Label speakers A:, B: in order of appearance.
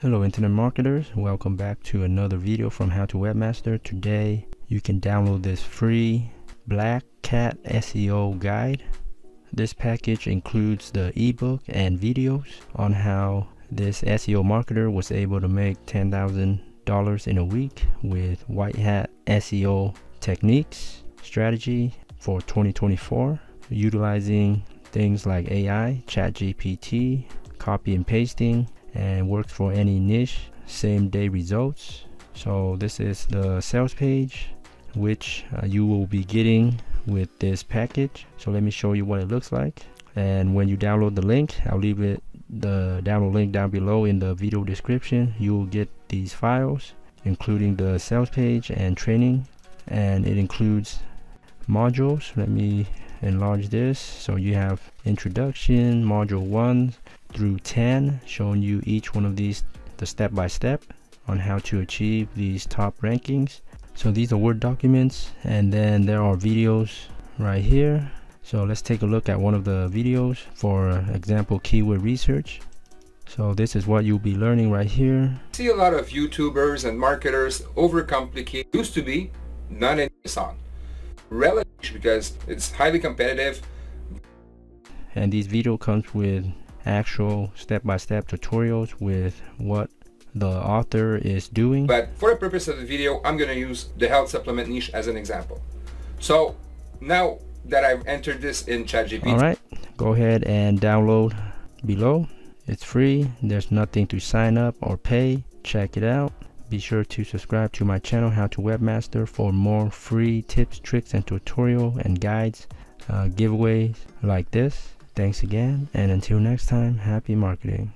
A: Hello internet marketers, welcome back to another video from How to Webmaster. Today you can download this free Black Hat SEO guide. This package includes the ebook and videos on how this SEO marketer was able to make $10,000 in a week with white hat SEO techniques, strategy for 2024, utilizing things like AI, ChatGPT, copy and pasting, and works for any niche same day results. So this is the sales page which uh, you will be getting with this package. So let me show you what it looks like. And when you download the link I'll leave it the download link down below in the video description. You will get these files including the sales page and training and it includes modules. Let me enlarge this. So you have introduction module 1 through 10 showing you each one of these the step by step on how to achieve these top rankings. So these are word documents and then there are videos right here. So let's take a look at one of the videos for example keyword research. So this is what you'll be learning right here.
B: See a lot of youtubers and marketers overcomplicate. Used to be none in song relative because it's highly competitive
A: and this video comes with actual step-by-step -step tutorials with what the author is doing.
B: But for the purpose of the video, I'm going to use the health supplement niche as an example. So now that I've entered this in ChatGPT.
A: All right, go ahead and download below. It's free. There's nothing to sign up or pay. Check it out. Be sure to subscribe to my channel, How to Webmaster, for more free tips, tricks, and tutorial and guides, uh, giveaways like this. Thanks again, and until next time, happy marketing.